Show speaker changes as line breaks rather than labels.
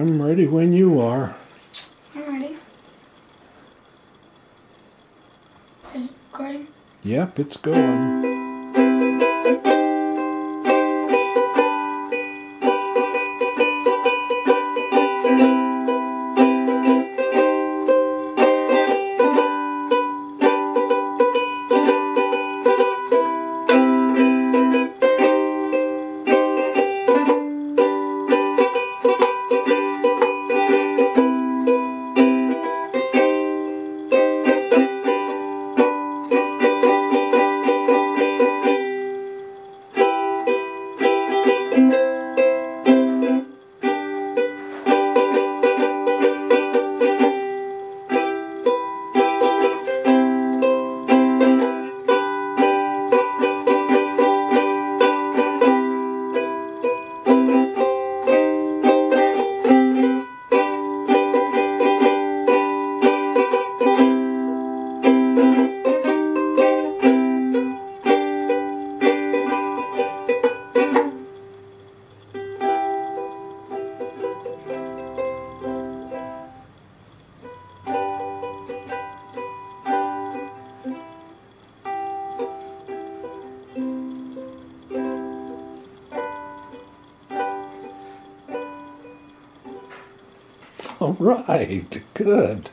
I'm ready when you are.
I'm ready. Is it recording?
Yep, it's going. All right, good.